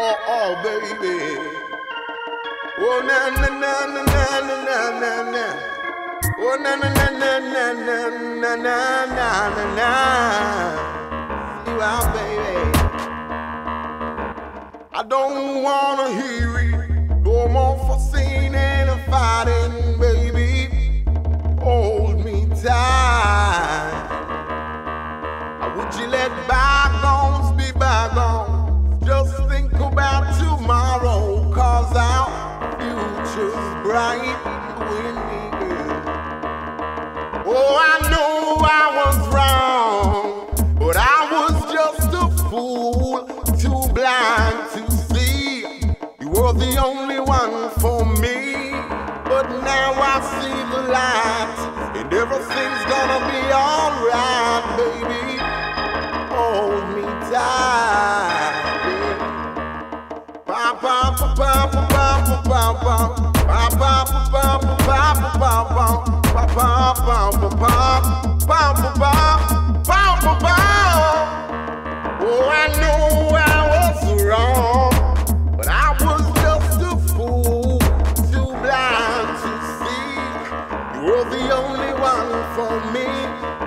Oh, oh, baby. Oh, na na na na na na na na. Oh, na na na na na na na na na na na. You out, baby. I don't wanna hear it. No more fussing and fighting, baby. Hold me tight. Would you let future's bright with me. Oh, I know I was wrong, but I was just a fool, too blind to see. You were the only one for me, but now I see the light, and everything's gonna be alright, Oh, but I was just too fool, too blind to see. You were the only one for me.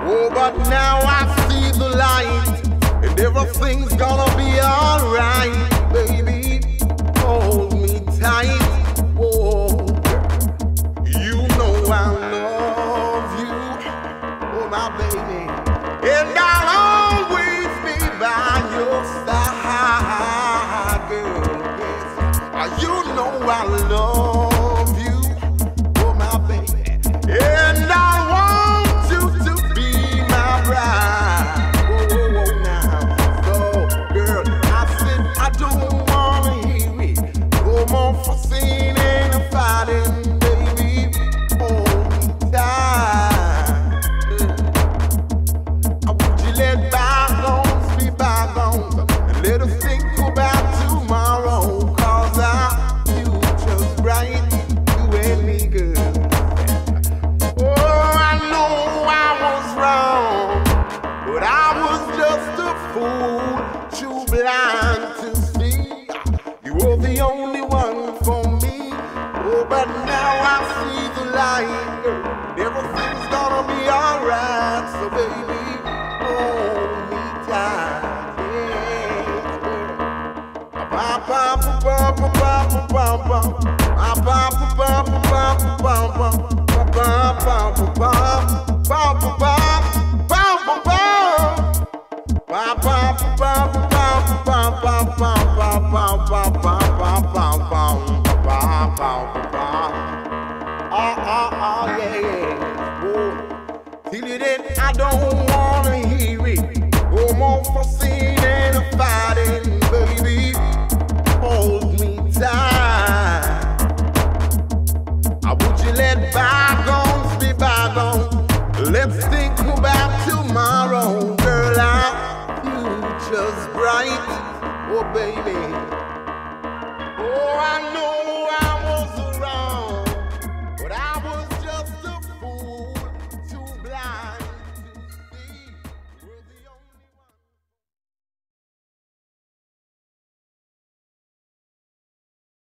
Oh, but now I see the light, and everything's gonna be alright, my baby, and I'll always be by your side, girl. Yes, you know I love us think about you and me, girl. Oh, I know I was wrong, but I was just a fool, too blind to see. You were the only one for me. Oh, but now I see the light. Oh, oh, oh, I don't baby.